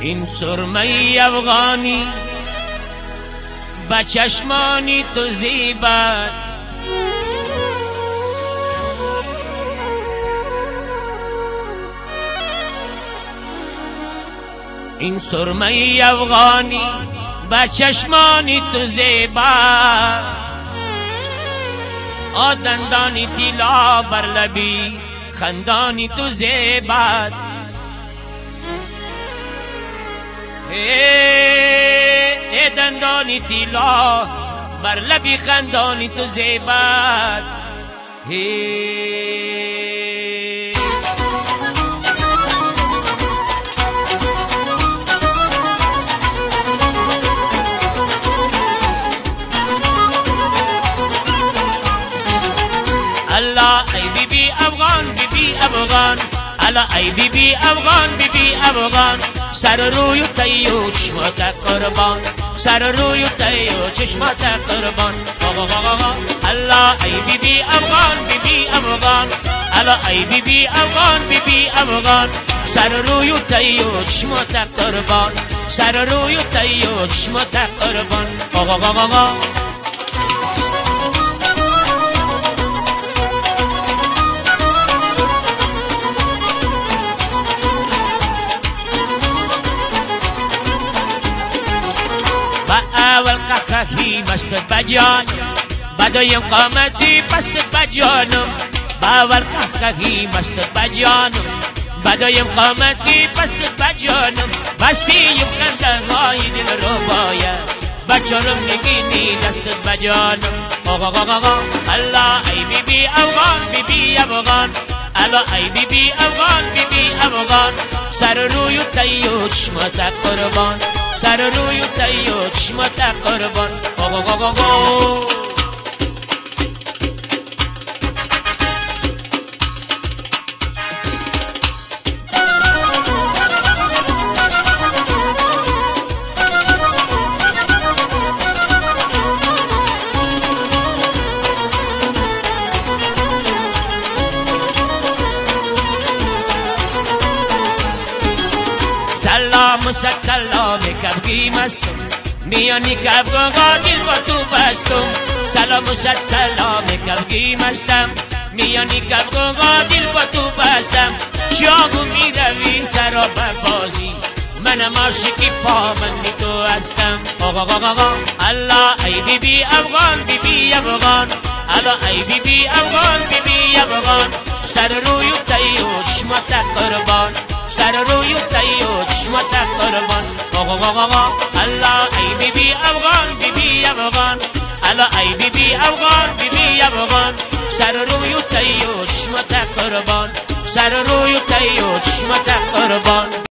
این سرمه افغانی بچشمانی تو زیبد این سرمه افغانی بچشمانی تو زیبد آدندانی دیلا بر لبی خندانی تو زیبد ای دندانی تیلا بر لبی خندانی تو زیبت الله ای بی بی افغان بی بی افغان. الله ای بی بی افغان بی بی افغان. سر روی تیو چشمات قربان. سر روی تیو چشمات قربان. آقا آقا الله ای بی بی افغان بی بی افغان. الله ای بی بی افغان بی بی افغان. سر روی تیو چشمات قربان. سر روی تیو چشمات قربان. آقا آقا اول قهقهی مست بجان بدایم قامتی پست بجانم. با اول قهقهی مست بجانم بدایم قامتی پست بجانم. وسیم کنده های دل رو باید بچارم نگینی دستت بجانم. آقا آقا آقا الله ای بی بی افغان بی بی افغان. الله ای بی بی افغان بی بی افغان. سر روی تیو چشمت قربان. سر روی تیو چشمت قربان آقا آقا آقا. سلام صد سلام کبگی مستم میانی کبگا دل با تو بستم. سلام صد سلام کبگی مستم میانی کبگا دل با تو بستم. چاگو می‌روی سراب بازی. منم عاشقی پا من تو هستم. آقا آقا آقا الله ای بی بی افغان بی بی افغان. الله ای بی بی افغان بی بی افغان. سر روی تیو چشمت قربان. سر روی تیو چشمت قربان آقا آقا آقا الله ای بی بی افغان بی بی افغان. الله ای بی بی افغان بی بی افغان. سر روی تیو چشمت قربان سر روی تیو چشمت قربان